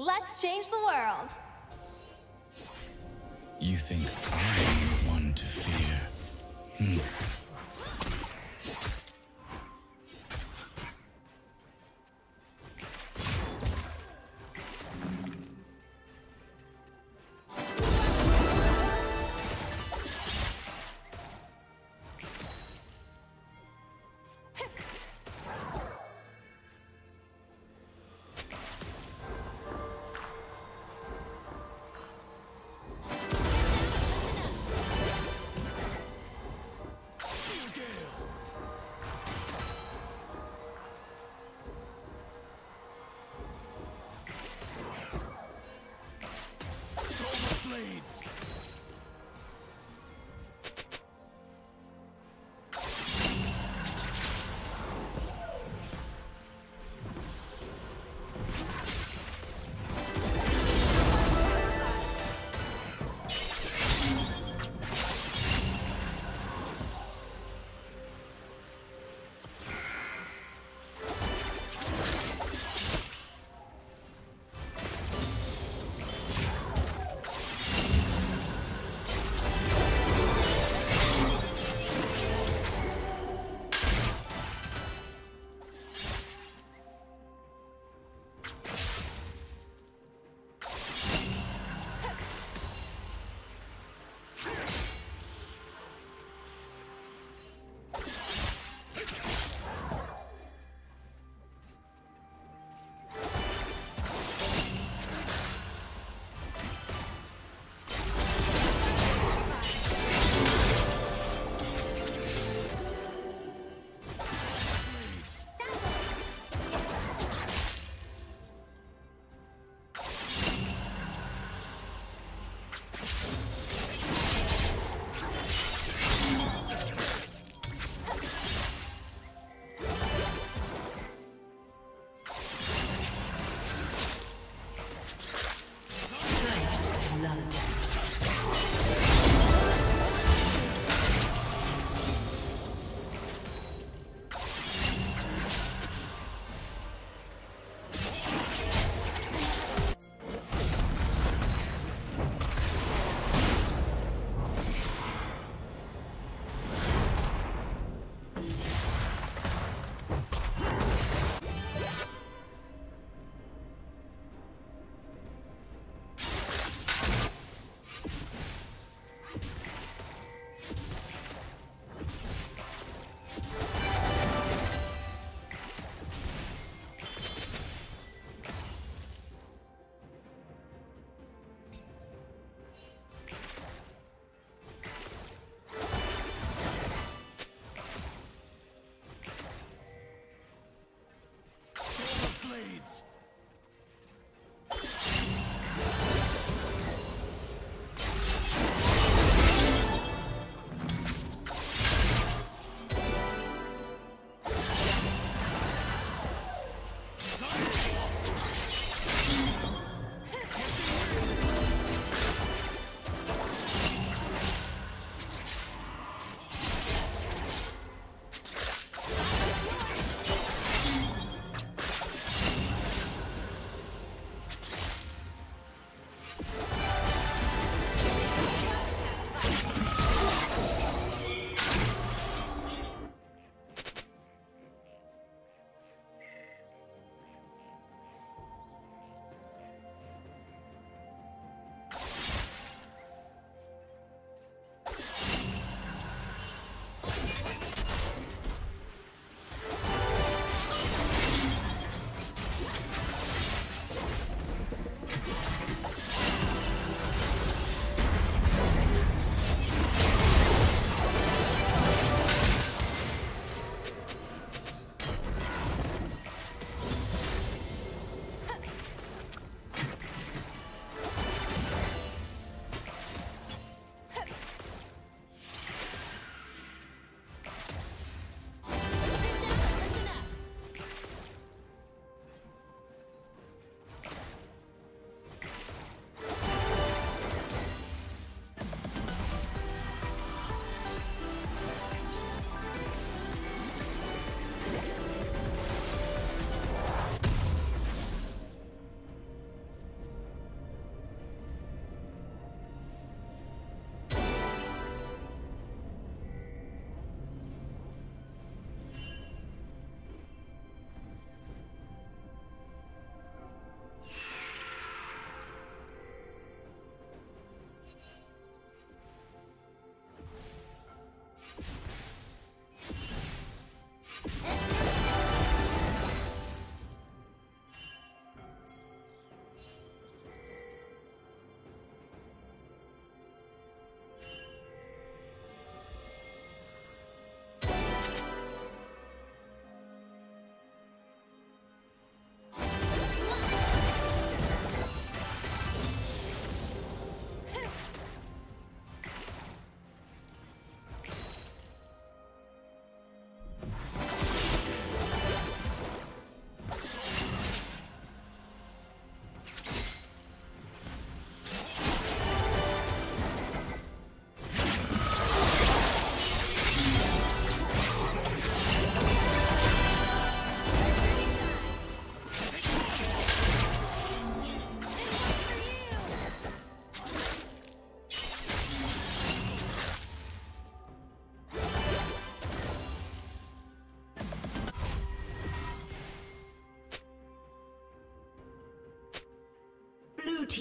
Let's change the world. You think I'm the one to fear? Hmm. blades! needs.